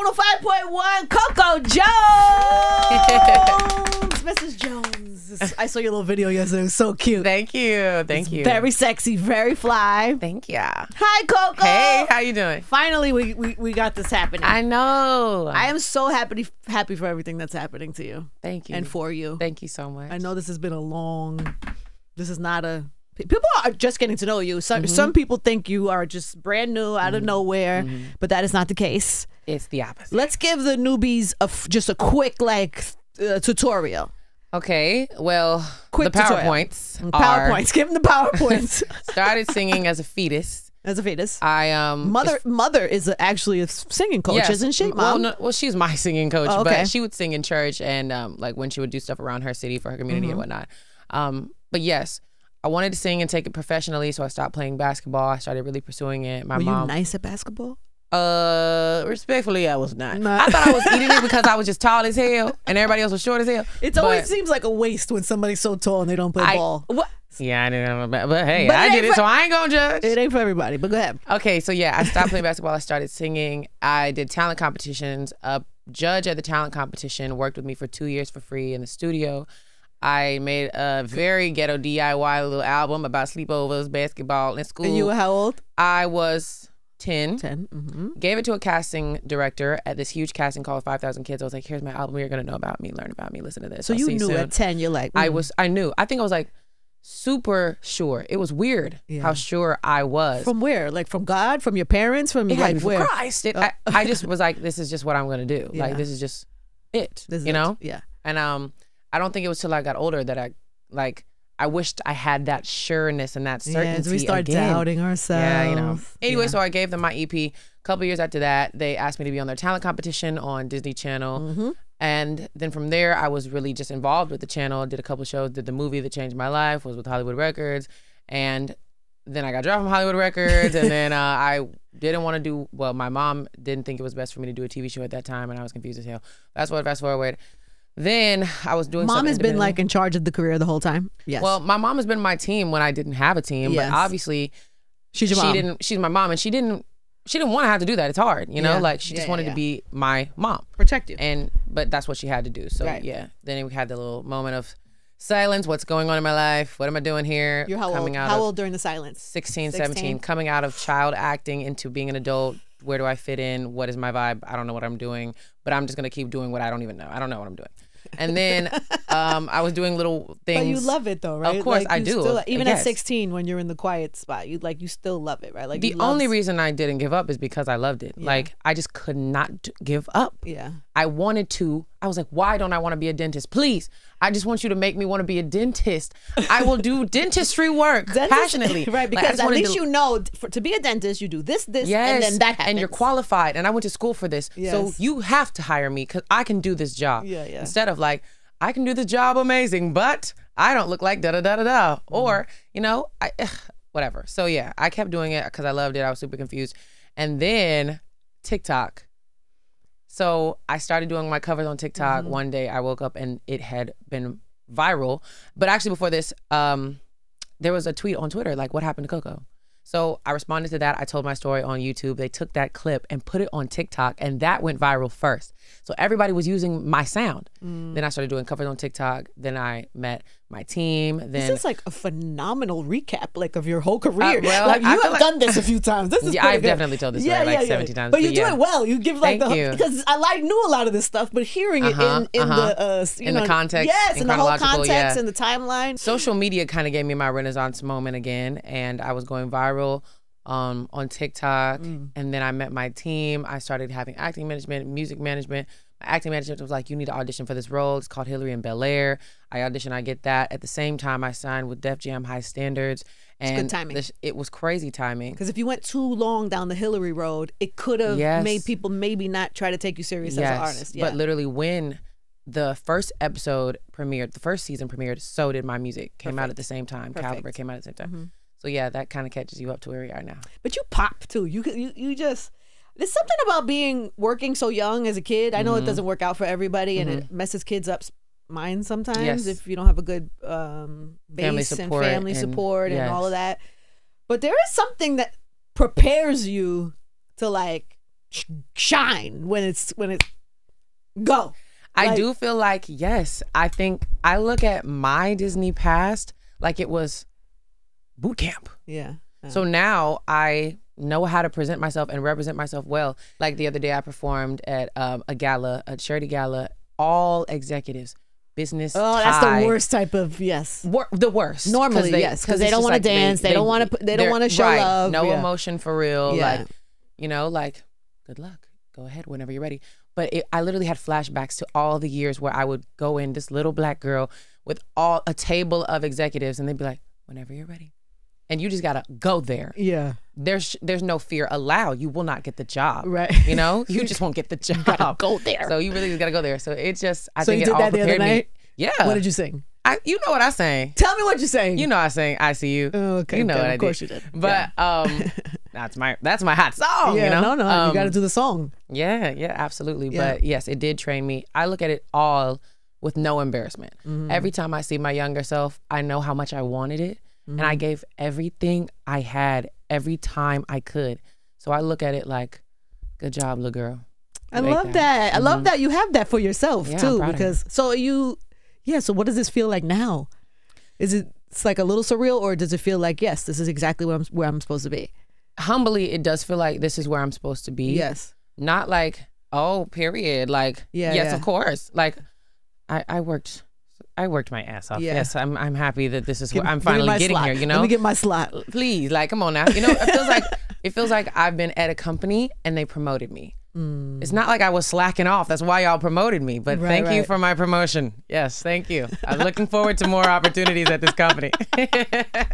105.1, Coco Jones. Mrs. Jones. I saw your little video yesterday. It was so cute. Thank you. Thank you. Very sexy, very fly. Thank you. Hi, Coco. Hey, how you doing? Finally, we, we, we got this happening. I know. I am so happy happy for everything that's happening to you. Thank you. And for you. Thank you so much. I know this has been a long. This is not a. People are just getting to know you. Some mm-hmm. some people think you are just brand new out of mm-hmm. nowhere, mm-hmm. but that is not the case. It's the opposite. Let's give the newbies a f- just a quick like uh, tutorial. Okay. Well, Quick the tutorial. PowerPoints. are- PowerPoints. Give them the PowerPoints. started singing as a fetus. As a fetus. I um Mother mother is a, actually a singing coach, Yes. isn't she, Well, mom? no, well, she's my singing coach, Oh, okay. but she would sing in church and um, like when she would do stuff around her city for her community Mm-hmm. and whatnot. Um, but yes, I wanted to sing and take it professionally, so I stopped playing basketball. I started really pursuing it. My Were mom, nice at basketball? Uh, respectfully, I was not. Nah. I thought I was eating it because I was just tall as hell and everybody else was short as hell. It always seems like a waste when somebody's so tall and they don't play I, ball. What? Yeah, I didn't know, but, but hey, But I ain't did it, so I ain't gonna judge. It ain't for everybody, but go ahead. Okay, so yeah, I stopped playing basketball. I started singing. I did talent competitions. A judge at the talent competition worked with me for two years for free in the studio. I made a very ghetto DIY little album about sleepovers, basketball, and school. And you were how old? I was 10. 10. Mm-hmm. Gave it to a casting director at this huge casting call of 5,000 kids. I was like, here's my album. You're going to know about me, learn about me, listen to this. So I'll you knew soon. at 10, you're like, I mm. was, I knew. I think I was like super sure. It was weird Yeah. how sure I was. From where? Like from God? From your parents? From it like where? Christ. It, I, I just was like, this is just what I'm gonna do. Yeah. Like this is just it. This is you it. know? Yeah. And um, I don't think it was till I got older that I like I wished I had that sureness and that certainty. Yeah, we start again. doubting ourselves. Yeah, you know. Anyway, Yeah. so I gave them my EP. A couple years after that, they asked me to be on their talent competition on Disney Channel. Mm-hmm. And then from there, I was really just involved with the channel. Did a couple shows. Did the movie that changed my life. Was with Hollywood Records, and then I got dropped from Hollywood Records. and then uh, I didn't want to do. Well, my mom didn't think it was best for me to do a TV show at that time, and I was confused as hell. Fast forward, fast forward. Then I was doing. Mom has been like in charge of the career the whole time. Yes. Well, my mom has been my team when I didn't have a team, Yes. but obviously she's your she mom. didn't. She's my mom, and she didn't. She didn't want to have to do that. It's hard, you know. Yeah. Like she Yeah, just wanted yeah. to be my mom, protect you. and but that's what she had to do. So Right. yeah. Then we had the little moment of silence. What's going on in my life? What am I doing here? You're how coming old? out How old during the silence? 16, 16? 17, coming out of child acting into being an adult. Where do I fit in? What is my vibe? I don't know what I'm doing, but I'm just gonna keep doing what I don't even know. I don't know what I'm doing. And then um, I was doing little things. But you love it though, right? Of course, Like, I do, Still, I even at 16, when you're in the quiet spot, you like you still love it, right? Like the only reason I didn't give up is because I loved it. Like I just could not give up. Yeah. I wanted to. I was like, why don't I want to be a dentist? Please, I just want you to make me want to be a dentist. I will do dentistry work Dentist- passionately, right? Because just at least you know for, to be a dentist, you do this, this, Yes, and then that happens. and you're qualified, and I went to school for this, so you have to hire me because I can do this job. Yeah, yeah. Instead of like, I can do this job amazing, but I don't look like da da da da da, Mm-hmm. or you know, I whatever. So yeah, I kept doing it because I loved it. I was super confused, and then TikTok. So I started doing my covers on TikTok. Mm-hmm. One day I woke up and it had been viral. But actually before this, um, there was a tweet on Twitter like, "What happened to Coco?" So I responded to that. I told my story on YouTube. They took that clip and put it on TikTok, and that went viral first. So everybody was using my sound. Mm. Then I started doing covers on TikTok. Then I met my team. This is like a phenomenal recap, like of your whole career. Uh, well, like you have like- done this a few times. This is Yeah, I've good. definitely told this story like 17 times, But you but do it well. You give like Thank the you. because I like knew a lot of this stuff, but hearing it Uh-huh, in in uh-huh. the uh, you In the context, yes, in in the whole context yeah. and the timeline. social media kind of gave me my renaissance moment again and i was going viral um, on tiktok Mm. and then i met my team i started having acting management music management acting manager was like you need to audition for this role it's called hilary in bel air i audition i get that at the same time i signed with def jam high standards and good timing. the it was crazy timing Because if you went too long down the Hilary road, it could have Yes. made people maybe not try to take you serious as an artist. Yeah. But literally, when the first episode premiered, the first season premiered, so did my music. Came out at the same time. Caliber came out at the same time. Mm-hmm. So yeah, that kind of catches you up to where we are now. But you pop too. You you you just there's something about being working so young as a kid. I know Mm-hmm. it doesn't work out for everybody, and it messes kids up minds sometimes Yes. if you don't have a good um, base Family and family and- support and all of that. But there is something that prepares you to like shine when it's when it's go. I Like- do feel like yes. I think I look at my Disney past like it was boot camp. Yeah. So now I know how to present myself and represent myself well. Like the other day, I performed at um, a gala, a charity gala, all executives, business. Oh, that's tie. the worst type of yes. Wor- the worst. Normally, yes, because they don't wanna like dance, they don't wanna put- they don't wanna show right, love, No yeah. emotion for real. Yeah. Like, you know, like, good luck. Go ahead whenever you're ready. But it, I literally had flashbacks to all the years where I would go in, this little black girl with all a table of executives, and they'd be like, whenever you're ready. And you just gotta go there. Yeah. There's there's no fear allowed. You will not get the job. Right. You know, you just won't get the job. gotta go there. So you really just gotta go there. So it's just I So think you it did all that the other prepared me. Yeah. What did you sing? I, you know what I sang. Tell me what you're saying. You know I sang I see you. Oh, okay, You know okay, what of I course did. you did. But um that's my that's my hot song. yeah, you know? no, no, you Um, got to do the song. Yeah, yeah, absolutely. Yeah. But yes, it did train me. I look at it all with no embarrassment. Mm-hmm. Every time I see my younger self, I know how much I wanted it. And Mm-hmm. I gave everything I had every time I could. So I look at it like, good job, little girl. I You love that. I love that you have that for yourself Yeah, too. Because so you, yeah. So what does this feel like now? Is it it's like a little surreal, or does it feel like yes, this is exactly where I'm where I'm supposed to be? Humbly, it does feel like this is where I'm supposed to be. Yes. Not like, oh, period. Like, Yeah, yes, yeah. of course. Like, I, I worked. I worked my ass off. Yeah. Yes, I'm. I'm happy that this is Give- where I'm finally getting slot. here. You know, Let me get my slot. please like come on now you know it feels like it feels like i've been at a company and they promoted me it's not like i was slacking off that's why y'all promoted me but Mm. Right, thank you for my promotion yes thank you i'm looking forward to more opportunities at this company but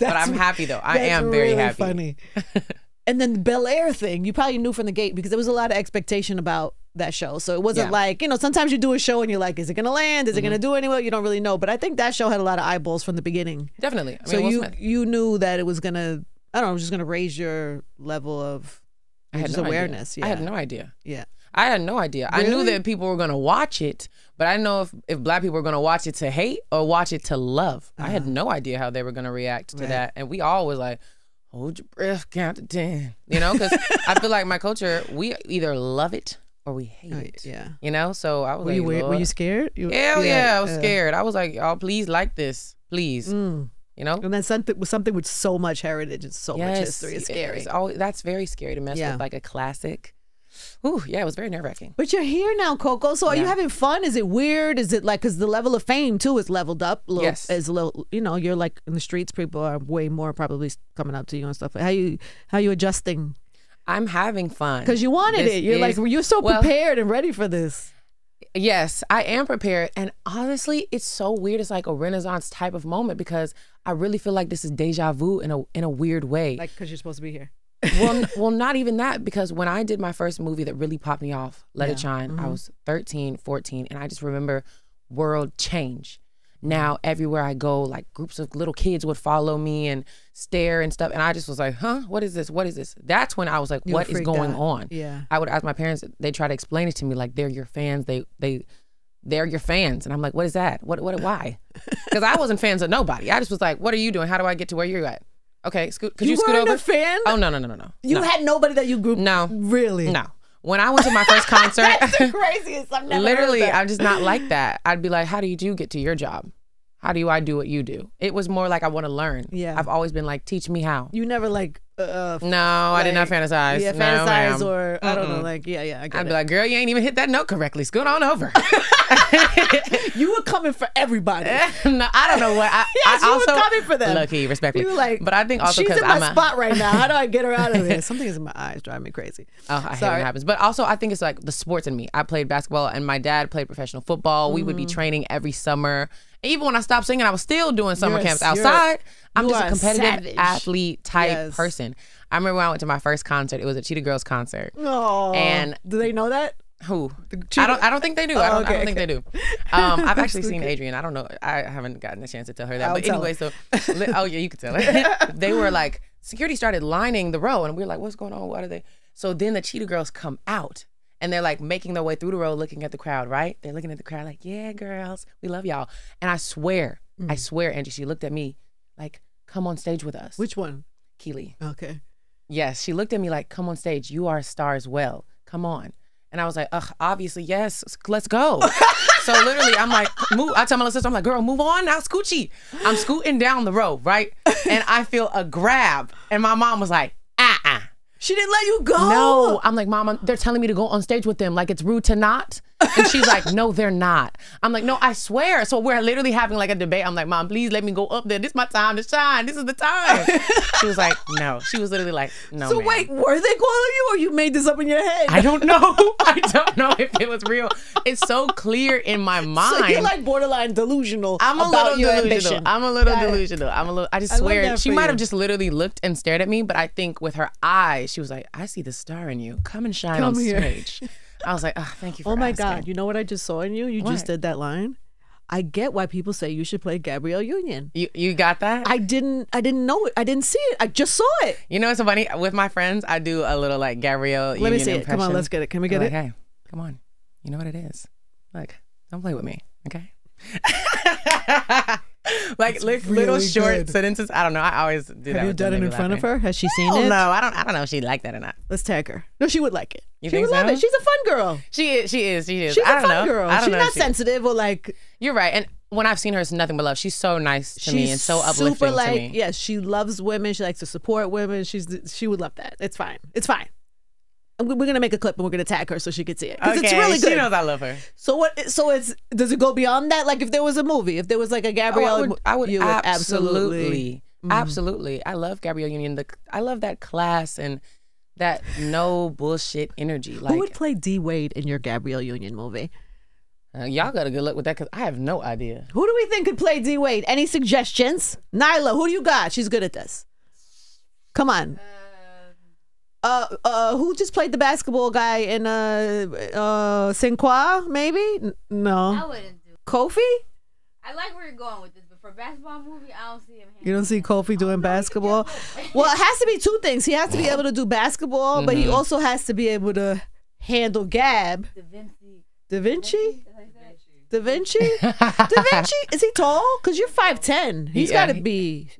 i'm happy though i am very really happy Funny. and then the Bel Air thing, you probably knew from the gate because there was a lot of expectation about that show. So it wasn't Yeah. like you know sometimes you do a show and you're like, is it gonna land? Is it Mm-hmm. gonna do anywhere? You don't really know. But I think that show had a lot of eyeballs from the beginning. definitely I mean, so you Smith. you knew that it was gonna I don't know, just gonna raise your level of I had just no idea. awareness. Yeah, i had no idea yeah. I had no idea. I knew that people were gonna watch it, but I didn't know if, if black people were gonna watch it to hate or watch it to love. I had no idea how they were gonna react to Uh-huh. Right. that, and we all was like, "Hold your breath, count to ten. You know, because I feel like my culture, we either love it or we hate Oh, it. yeah. You know, so I was Were like, you were, were you scared? You, Hell yeah, I was uh, scared. I was like, "Y'all, please like this, please." mm. You know. And then something with something with so much heritage and so much history is scary. It's always, that's very scary to mess Yeah. with like a classic. Ooh, yeah, it was very nerve wracking. But you're here now, Coco. So are you having fun? Is it weird? Is it like because the level of fame too is leveled up? A little, Yes. Is a little. You know, you're like in the streets. People are way more probably coming up to you and stuff. How you how you adjusting? I'm having fun Because you wanted This it. You're is- like you're so well, prepared and ready for this. Yes, I am prepared. And honestly, it's so weird. It's like a renaissance type of moment because I really feel like this is deja vu in a in a weird way. Like because you're supposed to be here. well, well, not even that because when I did my first movie that really popped me off, Let It Yeah. Shine, I mm-hmm. was 13, 14, and I just remember world change. Now everywhere I go, like groups of little kids would follow me and stare and stuff, and I just was like, "Huh? What is this? What is this?" That's when I was like, You "What is going out. on?" Yeah. I would ask my parents. They try to explain it to me like they're your fans. They they they're your fans, and I'm like, "What is that? What what why?" Because I wasn't fans of nobody. I just was like, "What are you doing? How do I get to where you're at?" Okay, scoot. Could you, you scoot over? a fan. Oh no no no no no. you no. had nobody that you grew. No. Really. No. When I went to my first concert, That's the craziest. I've never literally. I'm just not like that. I'd be like, how do you do get to your job? How do I do what you do? It was more like I want to learn. Yeah. I've always been like, teach me how. you never like. Uh, No, I did not fantasize. yeah, No, fantasize ma'am. or I don't know, like yeah, yeah. I get I'd it. be like, girl, you ain't even hit that note correctly. Scoot on over. you were coming for everybody. no, I don't know what. I, Yes, I you were coming for them. Lucky, respectfully. You were like, but I think also she's because in my I'm a, spot right now. How do I get her out of there? Something is in my eyes, driving me crazy. Oh, I hate when Sorry. it happens. But also, I think it's like the sports in me. I played basketball, and my dad played professional football. We would Mm-hmm. be training every summer. Even when I stopped singing, I was still doing summer You're camps a- outside. I'm just a a competitive savage. athlete type Yes. person. I remember when I went to my first concert. It was a Cheetah Girls concert. Oh, And- do they know that? Who? I don't. I don't think they do. I Oh, don't. I don't think okay. they do. Um, I've actually seen. Adrienne. I don't know. I haven't gotten a chance to tell her that. I'll but anyway, so li- oh yeah, you could tell her. they were like security started lining the row, and we were like, "What's going on? What are they?" So then the Cheetah Girls come out, and they're like making their way through the row, looking at the crowd. Right? They're looking at the crowd like, "Yeah, girls, we love y'all." And I swear, I Mm. swear, Angie, she looked at me like, "Come on stage with us." Which one? Kiely. Okay. Yes, she looked at me like, "Come on stage. You are a star as well. Come on." And I was like, "Ugh, obviously yes. Let's go." so literally, I'm like, "Move." I tell my little sister, "I'm like, girl, move on now, Scoochie." I'm scooting down the road, right? And I feel a grab, and my mom was like, "Ah, uh-uh. She didn't let you go. No, I'm like, Mama, they're telling me to go on stage with them. Like it's rude to not. And she's like, No, they're not. I'm like, No, I swear. So we're literally having like a debate. I'm like, Mom, please let me go up there. This is my time to shine. This is the time. she was like, No. She was literally like, No. So wait, were they calling you, or you made this up in your head? I don't know. I don't know if it was real. It's so clear in my mind. So you're like borderline delusional. I'm a little delusional. ambition. I'm a little delusional. I'm a little. I just I swear she might you. have just literally looked and stared at me, but I think with her eyes, she was like, "I see the star in you. Come and shine Come on here." stage." I was like, oh, "Thank you." For Oh my asking." God! You know what I just saw in you? You just did that line. I get why people say you should play Gabrielle Union. You you got that? I didn't. I didn't know it. I didn't see it. I just saw it. you know what's so funny? With my friends, I do a little like Gabrielle. Let me Union see it. Come on, let's get it. Can we get like, it? Hey, come on. You know what it is? Look, don't play with me, okay? like little really short good. sentences. I don't know. I always do that. Have you done it in front of her? Has she seen it? no, I don't. I don't know if she like that or not. Let's tag her. No, she would like it. You she would love it. She's a fun girl. She is. She is. She is. She's I a don't fun know. girl. She's not she- sensitive or like. You're right. And when I've seen her, it's nothing but love. She's so nice to me and so uplifting super to like me. yes, she loves women. She likes to support women. She's she would love that. It's fine. It's fine. And we- we're gonna make a clip and we're gonna tag her so she can see it because Okay, it's really good. She good. knows I love her. So what? So it's does it go beyond that? Like if there was a movie, if there was like a Gabrielle, Oh, I would, I would you absolutely, Mm-hmm. absolutely. I love Gabrielle Union. The I love that class and that no bullshit energy. Like who would play D Wade in your Gabrielle Union movie? uh, y'all got a good look with that because I have no idea. Who do we think could play D Wade? Any suggestions? Nyla, who do you got? She's good at this. Come on. Uh, uh, uh, who just played the basketball guy in uh, uh, Sinqua? Maybe N- I no. wouldn't do. Kofi? I like where you're going with this, but for a basketball movie, I don't see him. You don't see Kofi doing basketball? Well, it has to be two things. He has to be able to do basketball, but Mm-hmm. he also has to be able to handle Gab. Da Vinci. Da Vinci? Is that? Da Vinci? Da Vinci? Is he tall? Because you're 5'10. He's Yeah, got to he- be.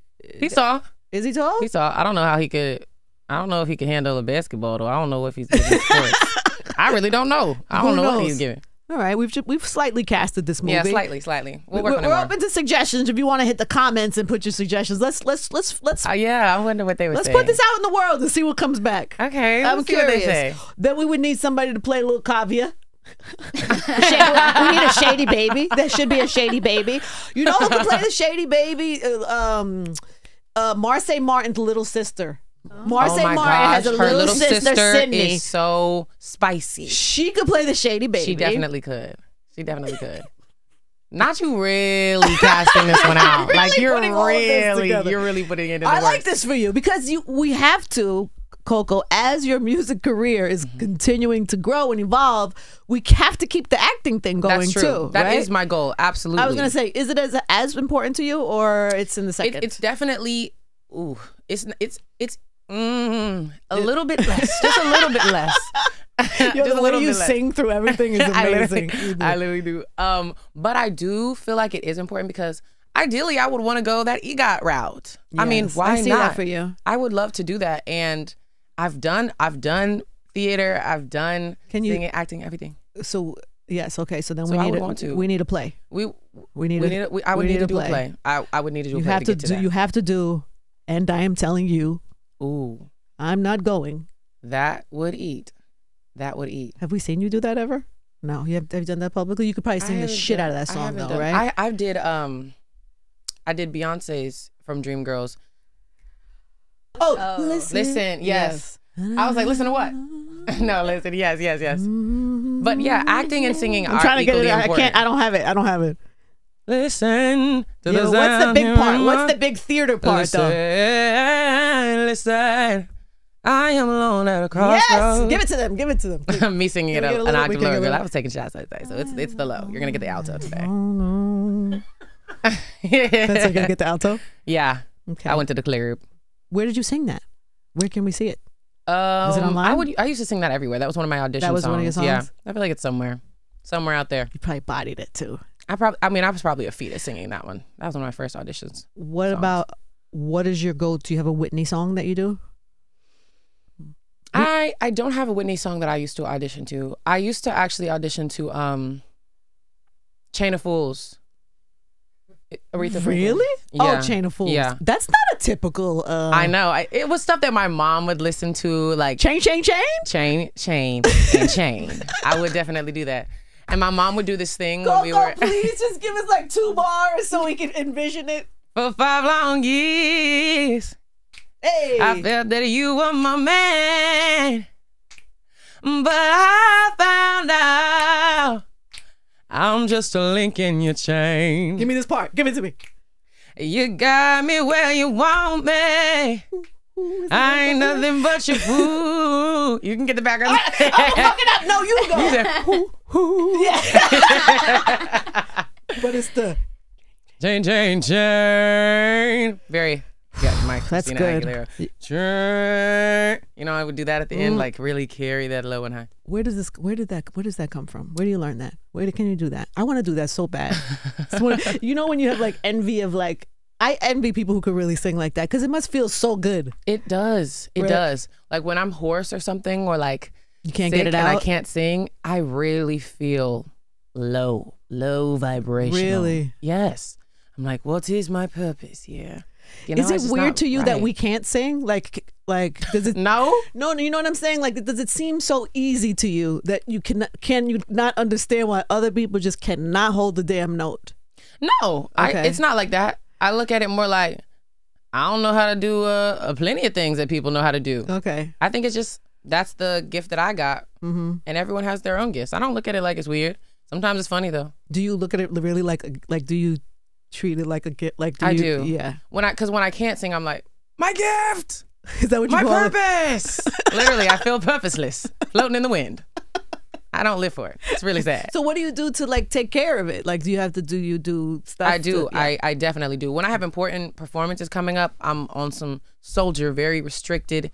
He saw. Is he tall? He saw. I don't know how he could. I don't know if he can handle a basketball though. I don't know if he's good at sports. I really don't know. I Who don't know what he's giving. All right, we've ju- we've slightly casted this movie. Yeah, slightly, slightly. We'll We're, on we're open to suggestions. If you want to hit the comments and put your suggestions, let's let's let's let's Uh, yeah, I wonder what they would let's say. put this out in the world and see what comes back. Okay, I'm let's see what they curious. say. Then we would need somebody to play a little Kaavia. We need a shady baby. There should be a shady baby. You know who can play the shady baby? Uh, um, uh, Marsai Martin's little sister. Marsai oh Martin has a her little, little sister, Sydney. is so spicy. she could play the shady baby. She definitely could. She definitely could. Not you really casting this one out. really like you're putting all of this really, you're really putting it in the I like this for you because you we have to, Coco, as your music career is Mm-hmm. continuing to grow and evolve, we have to keep the acting thing going too. That is right? my goal. Absolutely. I was gonna say, is it as as important to you or it's in the It, second? it's definitely. Ooh, it's it's it's mm, a little bit less. Just a little bit less. Yo, Just the a way little you bit less. sing through everything is I amazing. literally, I literally do. Um, but I do feel like it is important because ideally I would want to go that EGOT route. I mean, why I not? that for you. I would love to do that, and I've done I've done theater, I've done Can you- singing, acting, everything. So yes, okay. So then So we I need a, want to. we need a play. We We need we need a, we, I would we need, to do a play. I I would need to do a You play have to to do. You have to do. And I am telling you, Ooh, I'm not going. that would eat. That would eat. Have we seen you do that ever? No. You have, have you done that publicly? You could probably sing the shit done- out of that I song haven't though, done- right? I I did um, I did Beyonce's from Dreamgirls. oh, Oh. Listen, yes. I was like, listen to what? no, listen, yes, yes, yes. But yeah, acting and singing I'm are trying to get it. equally I can't. I don't have it. I don't have it. Listen to Yeah, the what's the big part? What's the big theater part though? Listen, listen. I am alone at a Yes, give it to them. Give it to them. Me singing it Can up a an octave can get a lower. Girl, I was taking shots that day, so it's it's the low. You're gonna get the alto today. That's how you get the alto. yeah, Okay. I went to the club. Where did you sing that? Where can we see it? Um, I online? would. I used to sing that everywhere. That was one of my audition That was songs. one of your Yeah, songs? I feel like it's somewhere, somewhere out there. You probably bodied it too. I probably. I mean, I was probably a fetus singing that one. That was one of my first auditions. What Songs. about what is your go? Do you have a Whitney song that you do? I I don't have a Whitney song that I used to audition to. I used to actually audition to um Chain of Fools. Aretha. Really? Yeah. Oh, Chain of Fools. Yeah. That's not a typical. Uh, I know. I, it was stuff that my mom would listen to, like Chain, chain, chain. chain, chain, and chain. I would definitely do that. And my mom would do this thing Go, when we go, were please just give us like two bars so we can envision it. for five long years. Hey. I felt that you were my man, but I found out I'm just a link in your chain. Give me this part. Give it to me. You got me where you want me. I ain't nothing but your fool. You can get the background. I'm gonna fuck it up. No, you go. You said, "Who, who?" but it's the. Chain, chain, chain. Very. Yeah, my That's Christina good. Aguilera. Chain. You know, I would do that at the Mm. end, like really carry that low and high. Where does this? Where did that? Where does that come from? Where do you learn that? Where do- can you do that? I want to do that so bad. So when- you know when you have like envy of like. I envy people who could really sing like that because it must feel so good. It does. It Right. does. Like when I'm hoarse or something, or like You can't get it and out. I can't sing, I really feel low, low vibration. Really? Yes. I'm like, what is my purpose here? You know, Is it weird to you that we can't sing? Like, like does it? No. No, no, you know what I'm saying. Like, does it seem so easy to you that you can can you not understand why other people just cannot hold the damn note? No, I, Okay. it's not like that. I look at it more like I don't know how to do uh, plenty of things that people know how to do. Okay. I think it's just that's the gift that I got, Mm-hmm. and everyone has their own gifts. I don't look at it like it's weird. Sometimes it's funny though. Do you look at it really like like? Do you treat it like a gift? Like, do I you, do. Yeah. When I because when I can't sing, I'm like my gift, Is that what you my call it? purpose. Literally, I feel purposeless, floating in the wind. I don't live for it. It's really sad. So what do you do to like take care of it? Like, do you have to do you do stuff? I do. to- yeah. I, I definitely do. When I have important performances coming up, I'm on some soldier, very restricted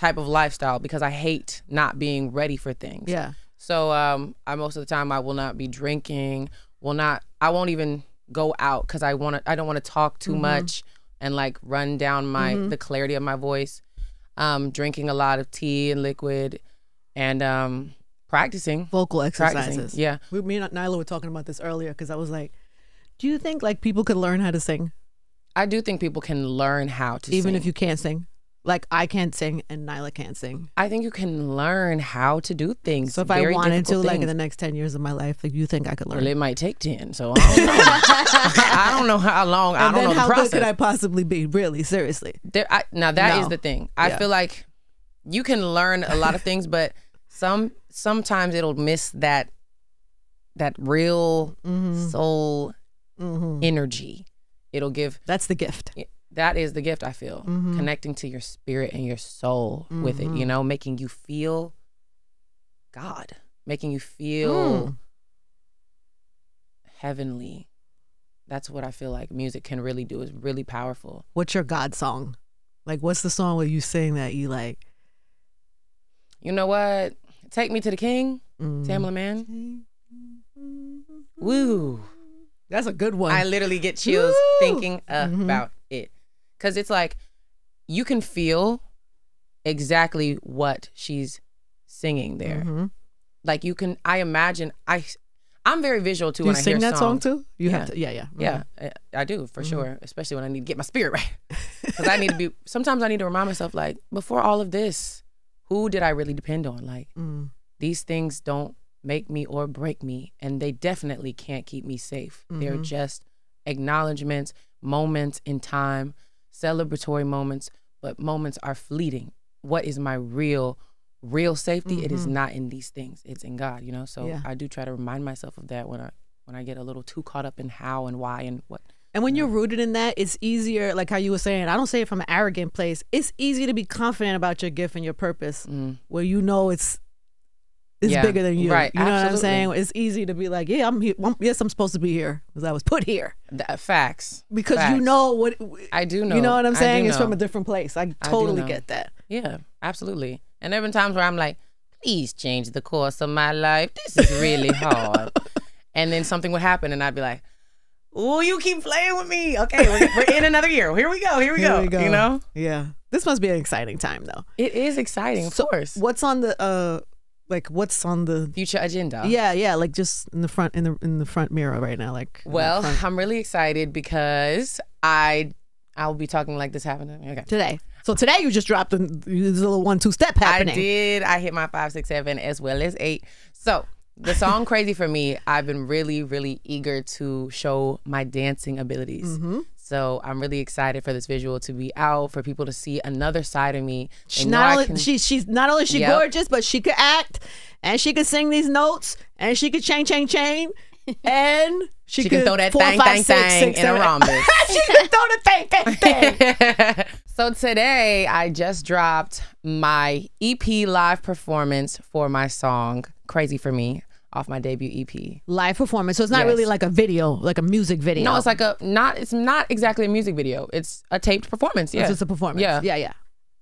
type of lifestyle because I hate not being ready for things. yeah. So um, I most of the time I will not be drinking. Will not. I won't even go out because I want to. I don't want to talk too Mm-hmm. much and like run down my the clarity of my voice. Um, drinking a lot of tea and liquid, and um, practicing. Vocal Practicing. exercises. Yeah. We, me and Nyla were talking about this earlier because I was like, do you think like people could learn how to sing I do think people can learn how to even sing. if you can't sing? Like I can't sing and Nyla can't sing. I think you can learn how to do things. So if I wanted to, difficult like in the next ten years of my life, like you think I could learn? well, it might take ten. So I don't know. I don't know how long. I don't know the how process. good could I possibly be? Really, seriously. There, I, now that is No. the thing. I Yeah. feel like you can learn a lot of things, but some sometimes it'll miss that that real Mm-hmm. soul Mm-hmm. energy. It'll give That's the gift. That is the gift I feel. Mhm. Connecting to your spirit and your soul with it, Mm-hmm. you know, making you feel God, making you feel Mm. heavenly. That's what I feel like music can really do. Is really powerful. What's your God song? Like, what's the song where you sing that you like? You know what? Take me to the King, Mm. Tamela Mann. Woo! That's a good one. I literally get chills Woo! thinking Mhm. about because it's like you can feel exactly what she's singing there. Mhm. Like you can. I imagine. I. I'm very visual too Do you when I sing hear that song too? You have Yeah. to. Yeah, yeah. Mhm. Yeah, I, I do for sure. Especially when I need to get my spirit right. Because I need to be. Sometimes I need to remind myself, like, before all of this, who did I really depend on? Like, Mm. these things don't make me or break me, and they definitely can't keep me safe. They're Mhm. just acknowledgments, moments in time, celebratory moments, but moments are fleeting. What is my real, real safety? It is Mhm. not in these things. It's in God, you know. So Yeah. I do try to remind myself of that when I when I get a little too caught up in how and why and what. And when you're rooted in that, it's easier. Like how you were saying, I don't say it from an arrogant place. It's easy to be confident about your gift and your purpose, Mm. where you know it's it's Yeah, bigger than you. right, You know what I'm saying? It's easy to be like, yeah, I'm here. Yes, I'm supposed to be here because I was put here Th- facts. because you know what. I do know. You know what I'm saying? It's from a different place. I totally know. get that. Yeah, absolutely. And there have been times where I'm like, please change the course of my life. This is really hard. and then something would happen, and I'd be like, oh, you keep playing with me. Okay, we're, we're in another year. Here we go. Here we, Here go. we go. You know? Yeah. This must be an exciting time though. It is exciting, of So course. What's on the uh like what's on the Future agenda. Yeah, yeah, like just in the front in the in the front mirror right now like Well, I'm really excited because I I'll be talking like this happening. Okay. today. So today you just dropped the, this little one two step happening. I did. I hit my five, six, seven, as well as eight. So the song "Crazy for Me," I've been really, really eager to show my dancing abilities. Mm-hmm. So I'm really excited for this visual to be out for people to see another side of me. She not only can- she she's not only she Yep. gorgeous, but she could act and she could sing these notes and she could chain chain chain and she, She could can throw that four, thang, five, thang, six, thang six, in a rhombus. she could throw the thing thing thing. so today I just dropped my EP live performance for my song "Crazy for Me" off my debut EP. Live performance. So it's not Yes. really like a video, like a music video. No, it's like a not. It's not exactly a music video. It's a taped performance. Yeah, it's just a performance. Yeah. yeah, yeah.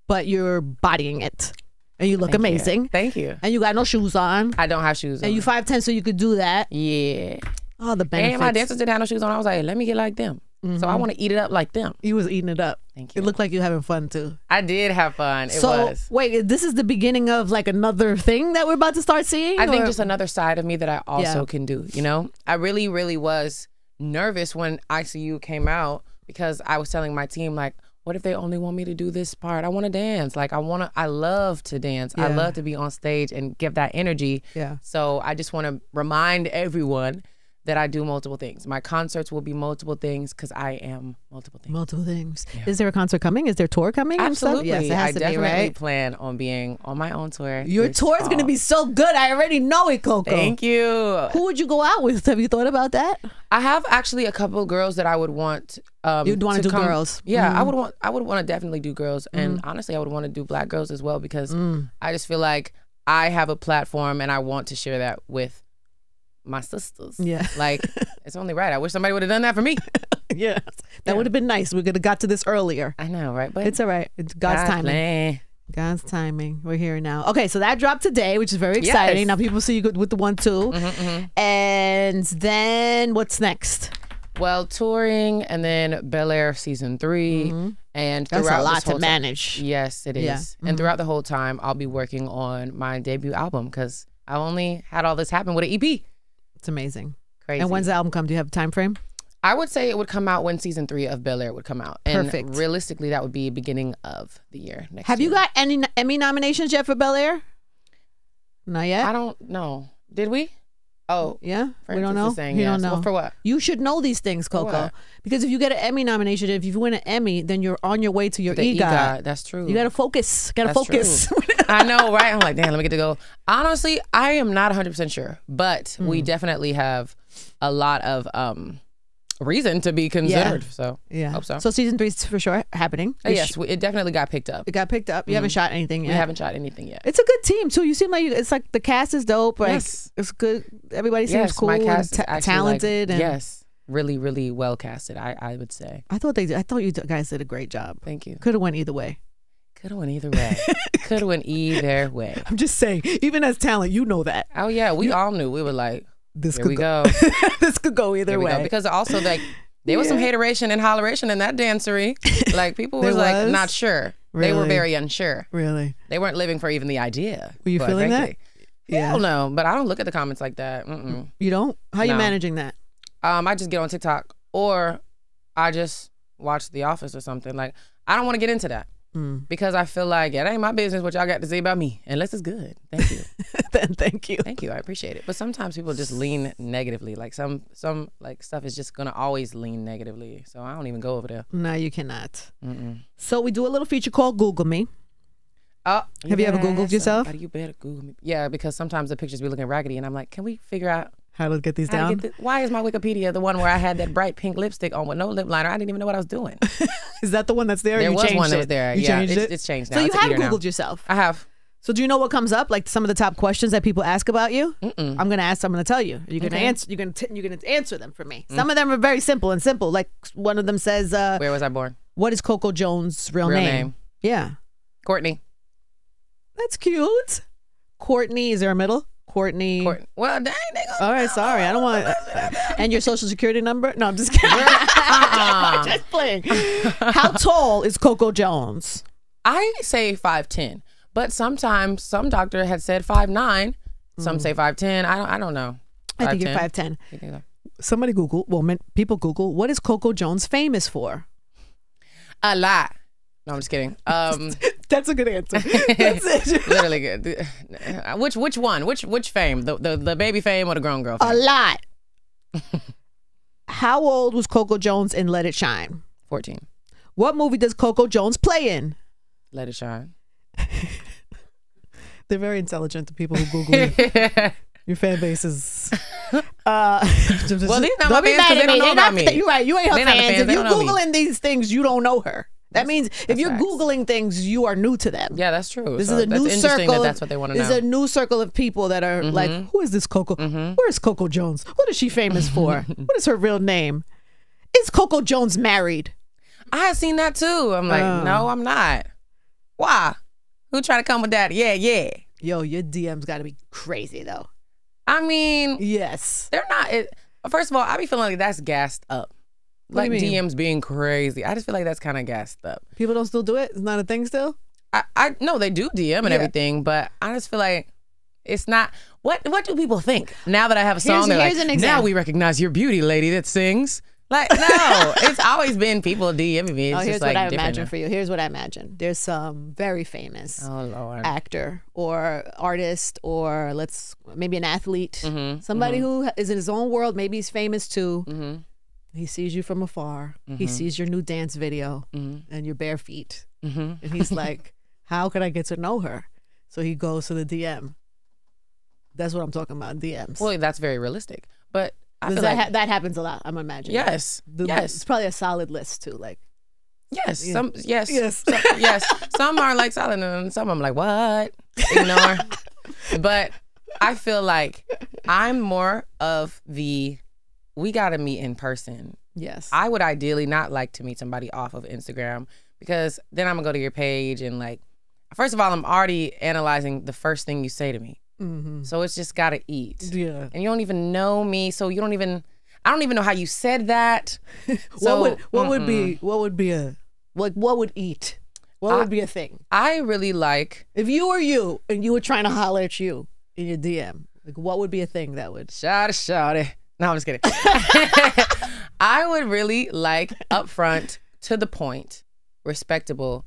But you're bodying it, and you look Thank you. amazing, Thank you. and you got no shoes on, I don't have shoes. and on. you five ten, so you could do that. yeah. Oh, the benefits. And my dancers didn't have no shoes on. I was like, let me get like them. So I mm-hmm. want to eat it up like them. You was eating it up. Thank It you. looked like you having fun too. I did have fun. It so was. wait, this is the beginning of like another thing that we're about to start seeing. I think just another side of me that I also Yeah. can do. You know, I really, really was nervous when ICU came out because I was telling my team like, what if they only want me to do this part? I want to dance. Like I want to. I love to dance. I love to be on stage and give that energy. yeah. So I just want to remind everyone that I do multiple things. My concerts will be multiple things because I am multiple things. Multiple things. Is there a concert coming? Is there a tour coming? Absolutely. Yes, it has I to definitely be, right? plan on being on my own tour. Your tour is going to be so good. I already know it, Coco. Thank you. Who would you go out with? Have you thought about that? I have actually a couple of girls that I would want. Um, You'd wanna do come- girls. Mm-hmm. Yeah, I would want. I would want to definitely do girls, and honestly, I would want to do black girls as well because Mm. I just feel like I have a platform and I want to share that with my sisters. Yeah. like it's only right. I wish somebody would have done that for me. yeah. That would have been nice. We could have got to this earlier. I know, right? But It's all right. It's God's God's timing. plan. God's timing. We're here now. Okay, so that dropped today, which is very exciting. Yes. Now people see you with the one two, Mm-hmm, and then what's next? Well, touring and then Bel Air season 3 and That's a lot to manage. Yes, it is. Yeah. Mm-hmm. And throughout the whole time, I'll be working on my debut album because I only had all this happen with an EP. It's amazing. Crazy. And when's the album come? Do you have a time frame? I would say it would come out when season three of Bel Air would come out. And Perfect. realistically, that would be beginning of the year. Next Have you got any Emmy nominations yet for Bel Air? Not yet. I don't know. Did we? Oh, yeah, we don't know. saying you yes. don't know Well, for what? You should know these things, Coco, because if you get an Emmy nomination, if you win an Emmy, then you're on your way to your The EGOT. EGOT. That's true. You gotta focus. Gotta That's focus. I know, right? I'm like, damn, let me get to go. Honestly, I am not 100% sure, but Hmm. we definitely have a lot of um reason to be considered. So, yeah. hope so. So season three's for sure happening. Uh, yes, we, it definitely got picked up. It got picked up. You haven't shot anything yet. We haven't shot anything yet. It's a good team too. You seem like you, it's like the cast is dope. Like Yes. it's good. Everybody seems yes, cool my and cast is ta- actually, like, talented. and yes, really, really well casted. I, I would say. I thought they. I thought you guys did a great job. Thank you. Could have went either way. Could have went either way. Could have went either way. I'm just saying. Even as talent, you know that Oh yeah, we all knew. We were like, this here could we go. go. this could go either way. go. Because also like there was some hateration and holleration in that dancery. Like people There was like not sure. They were very unsure. really? They weren't living for even the idea. Were you feeling that? frankly. Yeah. Hell no, but I don't look at the comments like that. Mm-mm. You don't? How you managing that? Um, I just get on TikTok or I just watch The Office or something. Like I don't want to get into that Mm. because I feel like it ain't my business what y'all got to say about me unless it's good. Thank you. then thank you. Thank you. I appreciate it. But sometimes people just lean negatively. Like some some like stuff is just gonna always lean negatively. So I don't even go over there. No, you cannot. Mm-mm. So we do a little feature called Google Me. Oh, Have you ever Googled yourself? somebody. You better Google me. Yeah, because sometimes the pictures be looking raggedy, and I'm like, can we figure out How to get these how down? get this? Why is my Wikipedia the one where I had that bright pink lipstick on with no lip liner? I didn't even know what I was doing. Is that the one that's there? there you was changed one that was there. You yeah, changed it's, it. it's changed now. so you It's have eater now. Googled yourself. I have. So do you know what comes up? Like some of the top questions that people ask about you? Mm-mm. I'm gonna ask. I'm gonna tell you. You're gonna Okay. answer. You're gonna t- you're gonna answer them for me. Some of them are very simple and simple. Like one of them says, uh, Where was I born? "What is Coco Jones' real, Real name? name. Yeah, Courtney. that's cute. Courtney is there a middle? Courtney. Courtney. Well, dang, they gonna All right, sorry. I don't want. and your social security number? No, I'm just kidding. Uh-uh. just playing. How tall is Coco Jones? I say five ten, but sometimes some doctor had said five nine. Some say five ten. I don't. I don't know. Mm. I think you're 5'10"? five ten. You so? Somebody Google. Well, men, people Google. What is Coco Jones famous for? A lot. No, I'm just kidding. Um, That's a good answer. That's it. literally good. Which which one? Which which fame? The the, the baby fame or the grown girl? a lot. How old was Coco Jones in Let It Shine? Fourteen. What movie does Coco Jones play in? Let it shine. They're very intelligent. The people who Google you. your fan base is. Uh, Well, these not my fans 'cause mad they don't know about me. You're right. You ain't her They're not the fans. If you're don't know me. googling these things, you don't know her. That means if you're facts. googling things, you are new to them. Yeah, that's true. This So is a that's new circle. that that's what they want to This know. is a new circle of people that are mm-hmm. like, who is this Coco? Mm-hmm. Where's Coco Jones? What is she famous for? what is her real name? Is Coco Jones married? I had seen that too. I'm like, Oh. no, I'm not. Why? Who tried to come with that? Yeah, yeah. Yo, your DMs got to be crazy though. I mean, Yes. they're not. It, first of all, I be feeling like that's gassed up. Like? DMs being crazy. I just feel like that's kind of gassed up. People don't still do it. It's not a thing still. I, I know they do DM and Yeah. everything, but I just feel like it's not. What What do people think now that I have a song? Here's- here's like, an now we recognize your beauty, lady that sings. Like, no, it's always been people DMing me. It's oh, just here's like what I imagine now. for you. Here's what I imagine. There's some very famous Oh actor or artist or let's maybe an athlete, Mhm, somebody who is in his own world. Maybe he's famous too. hmm He sees you from afar. He sees your new dance video and your bare feet, hmm and he's like, "How can I get to know her?" So he goes to the DM. That's what I'm talking about. DMs. Well, that's very realistic, but I feel that, like ha- that happens a lot. I'm imagining. yes, The- It's probably a solid list too. Like, yes, Yeah. some yes, Yes. some, yes. Some are like solid, and some I'm like what ignore. but I feel like I'm more of the we got to meet in person. yes. I would ideally not like to meet somebody off of Instagram because then I'm gonna go to your page and like, first of all, I'm already analyzing the first thing you say to me, mm-hmm. so it's just gotta eat. Yeah. and you don't even know me, so you don't even. I don't even know how you said that. So, what would what would be what would be a like what would eat? What I- would be a thing? I really like If you were you and you were trying to holler at you in your DM, like what would be a thing that would shawty shawty. No, I'm just kidding. I would really like upfront, to the point, respectable,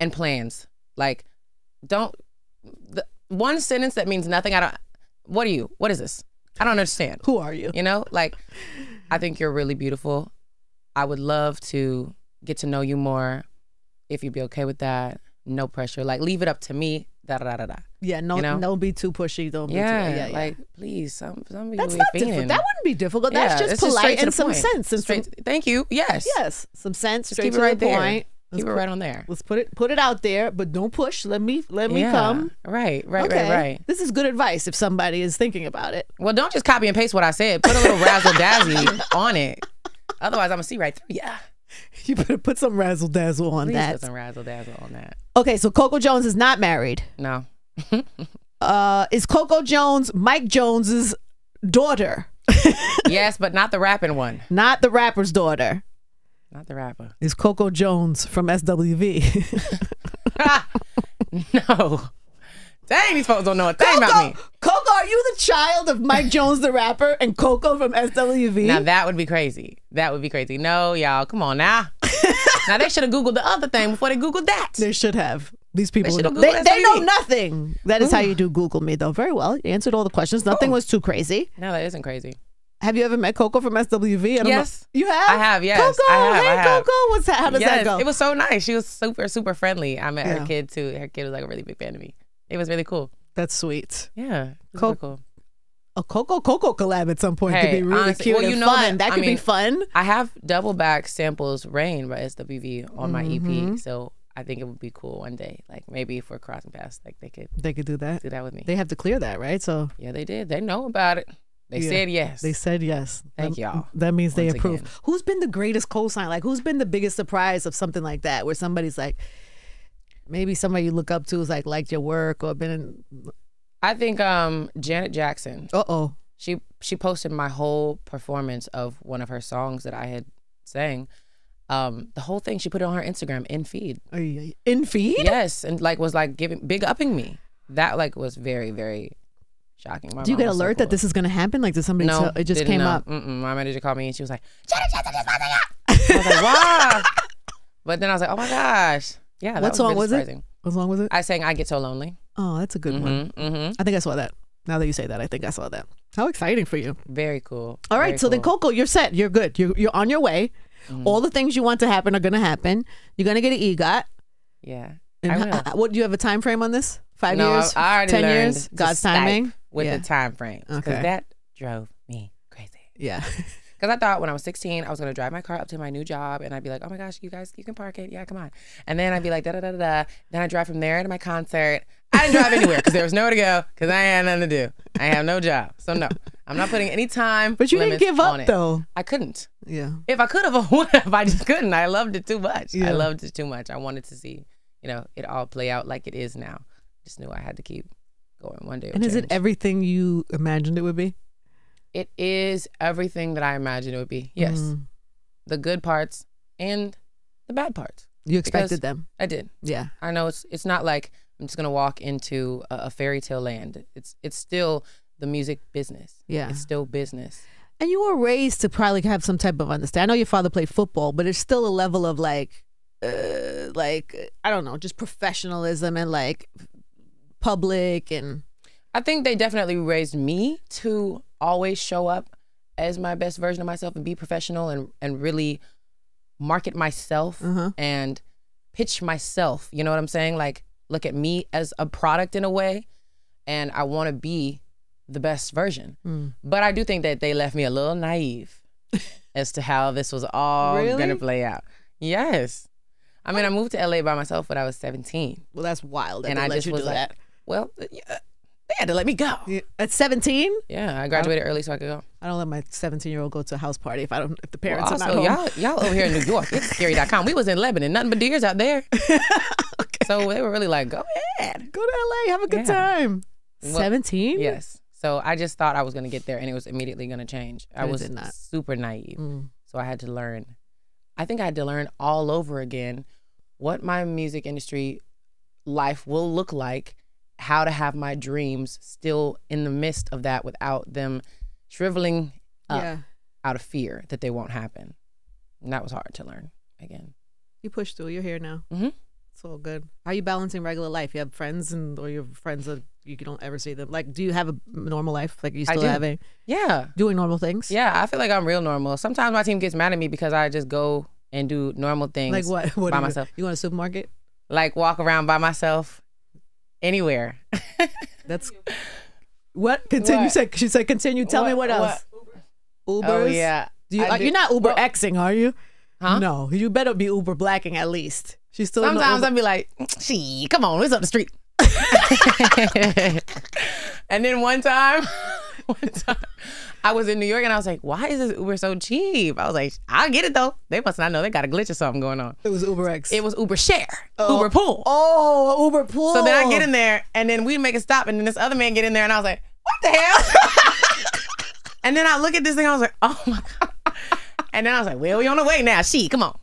and plans. Like, don't the one sentence that means nothing. I don't. What are you? What is this? I don't understand. who are you? You know, like I think you're really beautiful. I would love to get to know you more. If you'd be okay with that, no pressure. Like leave it up to me. Da da da da. Yeah, no You know? don't be too pushy, don't be too yeah, yeah. like please, some some people that's be not difficult. That wouldn't be difficult. That's just polite to and some point. sense and some Straight- Thank you. Yes. yes, some sense Just straight keep to it right the there. point. Let's Keep it right on there. Let's put it put it out there, but don't push. Let me let me yeah. come. Right, right, okay. right, right. This is good advice if somebody is thinking about it. Well, don't just copy and paste what I said. Put a little razzle dazzle on it. Otherwise, I'm gonna see right through. Yeah. You better put some razzle dazzle on Please that. put some razzle dazzle on that. Okay, so Coco Jones is not married. No. Uh, is Coco Jones Mike Jones's daughter, yes, but not the rapping one. not the rapper's daughter? Not the rapper. Is Coco Jones from SWV? no. Dang, these folks don't know a thing about me. Coco, are you the child of Mike Jones, the rapper, and Coco from SWV? Now that would be crazy. That would be crazy. No, y'all, come on now. now they should have googled the other thing before they googled that. they should have. These people, They know, they, they know nothing. That is how you do Google me, though. Very well. You answered all the questions. Nothing Oh. was too crazy. No, that isn't crazy. Have you ever met Coco from SWV? I don't Yes. know. You have? I have, yes. Coco, I have, hey. Coco. What's that? How does that go? it was so nice. She was super, super friendly. I met Yeah. her kid too. Her kid was like a really big fan of me. It was really cool. That's sweet. Yeah, it was Co- really cool. A Coco Coco collab at some point could be really honestly- cute well, you and know fun. that- That, I could be mean, fun. I have double back samples Rain by SWV on my. EP, mm-hmm. so I think it would be cool one day. Like maybe if we're crossing paths, like they could They could do that. do that with me. They have to clear that, right? So yeah, they did. They know about it. They Yeah. said yes. they said yes. Thank That- y'all, That means they once approve. again. Who's been the greatest cosign? Like, who's been the biggest surprise of something like that, where somebody's like, maybe somebody you look up to is like liked your work or been in. I think um Janet Jackson. Uh oh. She she posted my whole performance of one of her songs that I had sang, um, the whole thing she put it on her Instagram in feed. In feed? Yes, and like was like giving big upping me. That like was very very shocking. My Do you get was so alert that this is going to happen? Like, did somebody No, tell? It just came know. up. Mm-mm. My manager called me and she was like, "Jenna, Jenna, this mother, yeah." I was like, "Wow!" But then I was like, "Oh my gosh, yeah." What was song really was it? What song was it? I sang "I Get So Lonely." Oh, that's a good one. Mm-hmm, mm-hmm. I think I saw that. Now that you say that, I think I saw that. How exciting for you! Very cool. All right, Very so then. Coco, you're set. You're good. You're you're on your way. Mm-hmm. All the things you want to happen are going to happen. You're going to get an EGOT. Yeah. And I will. h- what do you have a time frame on this? Five no, years? I already Ten learned years? God's timing. with Yeah. the time because Okay. that drove me crazy. Yeah. Because I thought when I was 16, I was gonna drive my car up to my new job, and I'd be like, "Oh my gosh, you guys, you can park it, yeah, come on." And then I'd be like, "Da da da da." da. Then I drive from there to my concert. I didn't drive anywhere because there was nowhere to go because I had nothing to do. I have no job, so no, I'm not putting any time. But you didn't give up though. I couldn't. Yeah. If I could have, I would have. I just couldn't. I loved it too much. Yeah. I loved it too much. I wanted to see, you know, it all play out like it is now. Just knew I had to keep going. One day. And would is it everything you imagined it would be? It is everything that I imagined it would be. Yes, Mm. the good parts and the bad parts. You expected them. I did. Yeah. I know it's it's not like I'm just gonna walk into a, a fairy tale land. It's it's still the music business. Yeah. it's still business. And you were raised to probably have some type of understanding. I know your father played football, but it's still a level of like, uh, like I don't know, just professionalism and like public and I think they definitely raised me to always show up as my best version of myself and be professional and and really market myself Uh-huh. and pitch myself. You know what I'm saying? Like look at me as a product in a way, and I want to be the best version. Mm. But I do think that they left me a little naive as to how this was all Really? gonna play out. Yes. I mean, I moved to LA by myself when I was 17. well, that's wild. That And I just you was do like, that. Well, yeah, they had to let me go. Yeah. At seventeen, Yeah, I graduated early so I could go. I don't let my seventeen-year-old go to a house party if I don't if the Well, parents are not home. y'all, y'all over here in New York, it's scary.com. We was in Lebanon, nothing but deers out there. So they were really like, go ahead. Go to LA, have a good Yeah. time. Well, Seventeen. Yes. So I just thought I was going to get there and it was immediately going to change. I was super naive. Mm. So I had to learn. I think I had to learn all over again what my music industry life will look like, how to have my dreams still in the midst of that without them shriveling up Yeah. out of fear that they won't happen. And that was hard to learn again. You push through. You're here now. Mhm. It's all good. How are you balancing regular life? You have friends and or you have friends that you don't ever see them. Like, do you have a normal life? Like, you still having Yeah. doing normal things? Yeah. I feel like I'm real normal. Sometimes my team gets mad at me because I just go and do normal things. Like what? What by you, myself. You go to a supermarket? Like walk around by myself anywhere. That's what. Continue. What? Say, she said, continue. Tell me what else. Ubers. Oh, yeah. Do you, I uh, you're not Uber well- Xing, are you? Huh? No. You better be Uber Blacking at least. She's still. Sometimes I'd be like, "She, come on, it's up the street." and then one time, one time, I was in New York and I was like, "Why is this Uber so cheap?" I was like, "I'll get it though." They must not know they got a glitch or something going on. it was Uber X. It was Uber Share, oh. Uber Pool. oh, Uber Pool. So then I get in there and then we make a stop and then this other man get in there and I was like, "What the hell?" and then I look at this thing, I was like, "Oh my god." And then I was like, well, we on the way now. She, come on.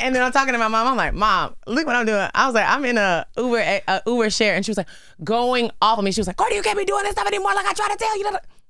and then I'm talking to my mom. I'm like, mom, look what I'm doing. I was like, I'm in a Uber a Uber share. And she was like, going off of me. She was like, Cardi, you can't be doing this stuff anymore. Like I try to tell you.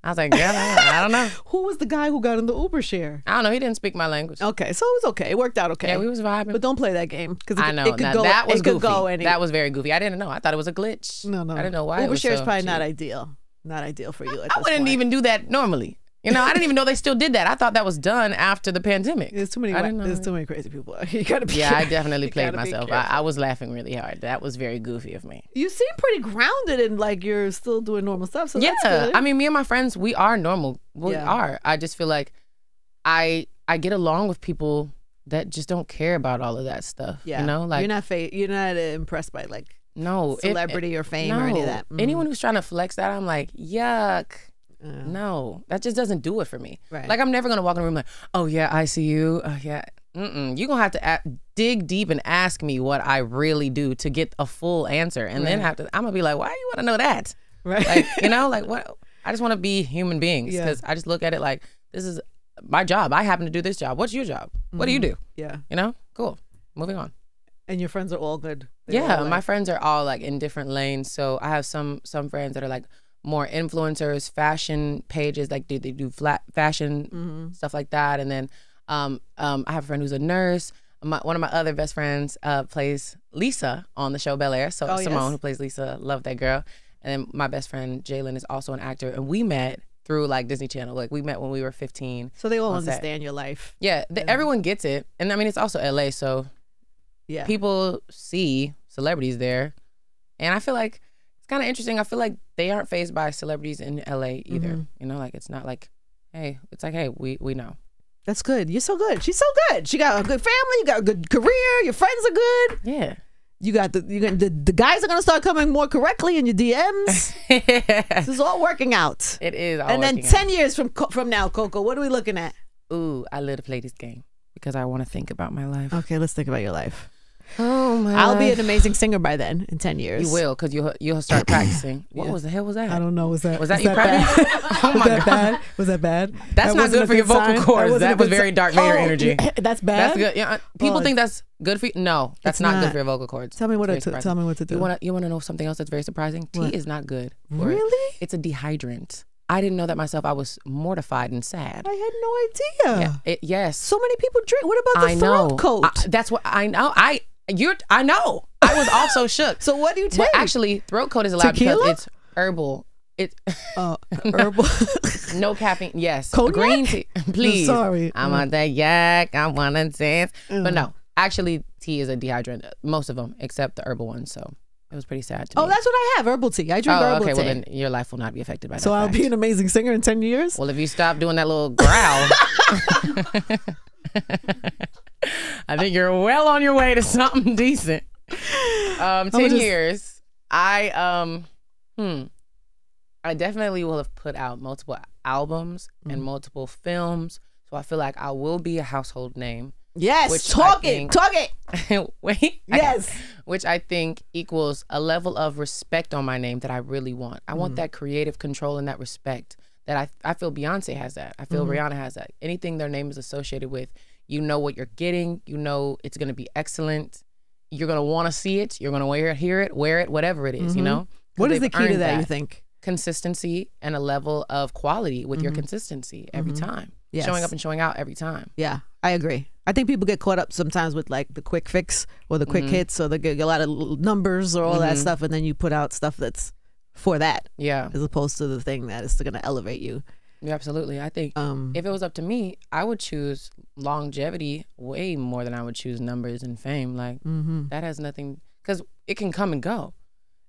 I was like, girl, I don't know. Who was the guy who got in the Uber share? I don't know. He didn't speak my language. Okay, so it was okay. It worked out okay. Yeah, we was vibing. But don't play that game because I know. it could Now, go. that was it could goofy. go any. that was very goofy. I didn't know. I thought it was a glitch. no, no. I didn't know why. Uber share is so probably cheap. not ideal. Not ideal for you. I wouldn't point. even do that normally. You know, I didn't even know they still did that. I thought that was done after the pandemic. There's too many. I didn't know There's that. too many crazy people. You gotta be. Yeah, I definitely played myself. I. I was laughing really hard. That was very goofy of me. You seem pretty grounded and like you're still doing normal stuff. So yeah. I mean, me and my friends, we are normal. We Yeah. are. I just feel like I I get along with people that just don't care about all of that stuff. yeah, you know, like you're not fa- you're not uh, impressed by like no celebrity or fame or any of that. Mm. Anyone who's trying to flex that, I'm like, yuck. Uh, No, that just doesn't do it for me. Right. Like I'm never gonna walk in a room like, oh yeah, I see you. Oh yeah. Mm-mm. You're gonna have to a- dig deep and ask me what I really do to get a full answer, and then have to. I'm gonna be like, why do you want to know that? right. Like, you know, like what? I just want to be human beings Yeah. because I just look at it like this is my job. I happen to do this job. What's your job? What do you do? Yeah. You know? Cool. Moving on. And your friends are all good. They Yeah, all my friends are all like in different lanes. So I have some some friends that are like more influencers, fashion pages, like they, they do flat fashion Mm-hmm. stuff like that. And then um, um, I have a friend who's a nurse. My, one of my other best friends uh, plays Lisa on the show Bel Air. So Oh, Simone, yes. who plays Lisa, love that girl. And then my best friend Jalen is also an actor, and we met through like Disney Channel. Like we met when we were 15. So they all on set. understand your life. Yeah, the, everyone gets it, and I mean it's also LA, so Yeah. people see celebrities there, and I feel like it's kind of interesting. I feel like they aren't phased by celebrities in LA either. Mm-hmm. You know, like it's not like, hey, it's like, hey, we we know. That's good. You're so good. She's so good. She got a good family. You got a good career. Your friends are good. Yeah. You got the you got the, the guys are gonna start coming more correctly in your DMs. this is all working out. it is. All and then ten years from from now, Coco, what are we looking at? Ooh, I love to play this game because I want to think about my life. Okay, let's think about your life. Oh my! God I'll be an amazing singer by then in ten years. You will, cause you'll you'll start practicing. What Yeah. was the hell was that? I don't know. Was that Was that you practicing? bad? oh was my that god. bad? Was that bad? That's That not wasn't good for your vocal sign? cords. wasn't That was very si- Darth Vader Oh, energy. That's bad. That's good. Yeah, uh, people Oh, think that's good for you. No, that's not, not. good for your vocal cords. Tell me what to tell me what to do. You want to you want to know something else that's very surprising? Tea is not good. for it. really? It's a dehydrant. I didn't know that myself. I was mortified and sad. I had no idea. Yeah, it, yes. So many people drink. What about the I throat know. coat? I- that's what I know. I you're I know. I was also shook. so what do you take? But actually, throat coat is allowed Tequila? because it's herbal. It uh, herbal. no caffeine. Yes, Cognac? green tea. Please. sorry. I'm Mm. on that yak. I want to dance. But no, actually, tea is a dehydrant. Most of them, except the herbal ones. So it was pretty sad to oh, me. that's what I have. Herbal tea. I drink Oh, herbal okay. tea. Well, then your life will not be affected by that. so I'll be an amazing singer in ten years. Well, if you stop doing that little growl, I think you're well on your way to something decent. Um, ten just- years. I um, hmm. I definitely will have put out multiple albums and Mm-hmm. multiple films. So I feel like I will be a household name. Yes, Which talk I it, think- talk it. Wait. I- Yes. which I think equals a level of respect on my name that I really want. I Mm-hmm. want that creative control and that respect that I, I feel Beyonce has that. I Mm-hmm. feel Rihanna has that. Anything their name is associated with, you know what you're getting. You know it's going to be excellent. You're going to want to see it. You're going to wear it, hear it, wear it, whatever it is, you know? Mm-hmm. What is the key to earned that, You think? Consistency and a level of quality with your consistency every time. Mm-hmm. Yes. Showing up and showing out every time. Yeah, I agree. I think people get caught up sometimes with like the quick fix or the Mm-hmm. quick hits or the get a lot of numbers or all that stuff, and then you put out stuff that's for that Yeah. as opposed to the thing that is going to elevate you. Yeah, absolutely. I think Um, if it was up to me, I would choose longevity way more than I would choose numbers and fame. Like Mm-hmm. that has nothing because it can come and go.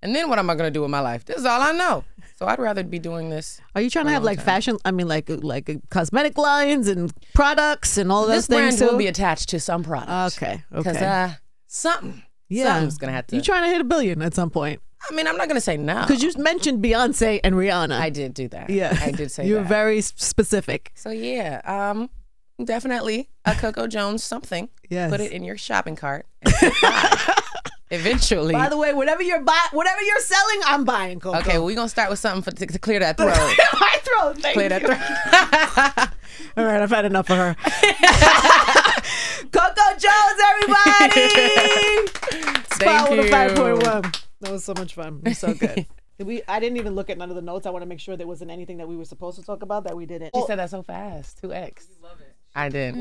And then what am I gonna do with my life? This is all I know. So I'd rather be doing this. Are you trying to have like time. fashion? I mean, like like uh, cosmetic lines and products and all this those things brand will be attached to some product. okay, Because okay. uh, something, yeah, something's gonna have to. you trying to hit a billion at some point? I mean, I'm not gonna say no. Because you mentioned Beyonce and Rihanna. I did do that. yeah, I did say You're very specific. so yeah, um, definitely a Coco Jones something. Yes. Put it in your shopping cart. and buy. Eventually. By the way, whatever you're buy, whatever you're selling, I'm buying. Coco. Okay, well, we're gonna start with something for, to, to clear that throat. my throat. Thank clear that throat. All right, I've had enough of her. Coco Jones, everybody. Spot Thank with a you. five point one. That was so much fun. It was so good. We? I didn't even look at none of the notes. I want to make sure there wasn't anything that we were supposed to talk about that we didn't. You said that so fast. Two X. I did.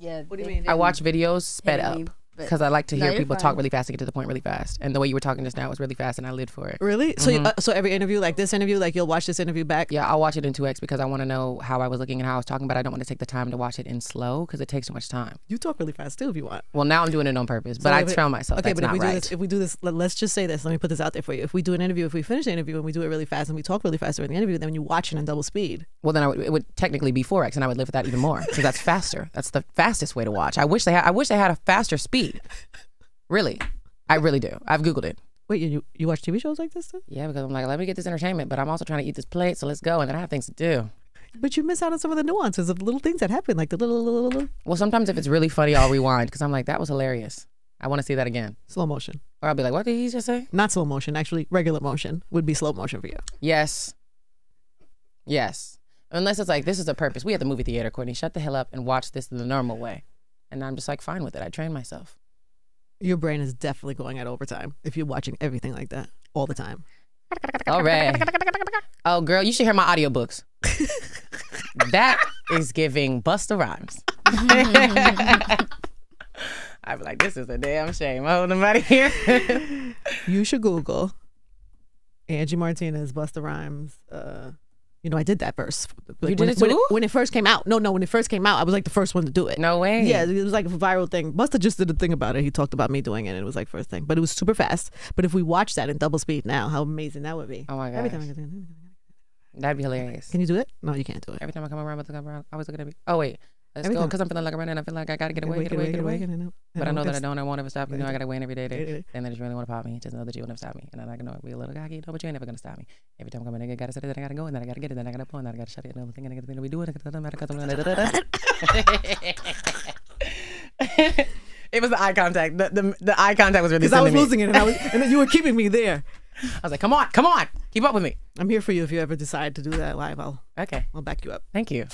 Yeah. What do you mean? I watch videos sped Hitting me, up but- because I like to hear you're people talk really fast and get to the point really fast. And the way you were talking just now was really fast, and I lived for it. Really? So, you, uh, so every interview, like this interview, like you'll watch this interview back. Yeah, I'll watch it in two X because I want to know how I was looking and how I was talking, but I don't want to take the time to watch it in slow because it takes too much time. You talk really fast too, if you want. Well, now I'm doing it on purpose, but So I if it- tell myself Okay, that's but if not we do right. this, if we do this, let, us just say this. Let me put this out there for you. If we do an interview, if we finish the interview and we do it really fast and we talk really fast during the interview, then you watch it in double speed. well, then I would, it would technically be four X, and I would live with that even more because that's faster. That's the fastest way to watch. I wish they had. I wish they had a faster speed. Really, I really do. I've googled it. Wait, you you watch TV shows like this too? Yeah, because I'm like, let me get this entertainment, but I'm also trying to eat this plate, so let's go. And then I have things to do. But you miss out on some of the nuances of the little things that happen, like the little, little, little Well, sometimes if it's really funny, I'll rewind because I'm like, that was hilarious. I want to see that again. slow motion. Or I'll be like, what did he just say? Not slow motion, actually, regular motion would be slow motion for you. Yes. Yes. Unless it's like this is a purpose. We at the movie theater, Courtney. Shut the hell up and watch this in the normal way. And I'm just like fine with it. I train myself. Your brain is definitely going at overtime if you're watching everything like that all the time. All right. Oh, girl, you should hear my audiobooks. that is giving Busta Rhymes. I'd be like, this is a damn shame. Oh, nobody here. You should Google Angie Martinez, Busta Rhymes. Uh, you know, I did that verse. Like, You did when, it when too? when it first came out. No, no, when it first came out, I was like the first one to do it. no way. Yeah, it was like a viral thing. Busta just did a thing about it. He talked about me doing it. and It was like first thing, but it was super fast. But if we watch that in double speed now, how amazing that would be! Oh my Every gosh. time I go- That'd be hilarious. Can you do it? No, you can't do it. Every time I come around, I come around, I always look at me. Oh, wait. Let's go. Because I'm feeling like a running. I feel like I got to get away, get Get away, get away. get away. But I know that I don't. I won't ever stop. You know, I got to win every day. Day. And I just really want to pop me. Just know that you will never stop me. And then I can know be a little cocky, no, but you ain't never to stop me. Every time I come in, I got to say that I got to go, and then I got to get it, then I got to pull, and then I got to shut it, and and I got to be doing it. It doesn't matter 'cause I'm- It was the eye contact. The, the, the eye contact was really Because I was losing it, and I was, and then you were keeping me there. I was like, come on, come on. Keep up with me. I'm here for you if you ever decide to do that live. I'll Okay. I'll back you up. Thank you.